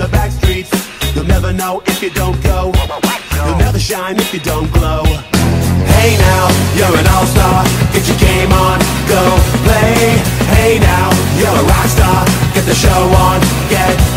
the back streets? You'll never know if you don't go. You'll never shine if you don't glow. Hey now, you're an all-star. Get your game on, go play. Hey now, you're a rock star. Get the show on, get.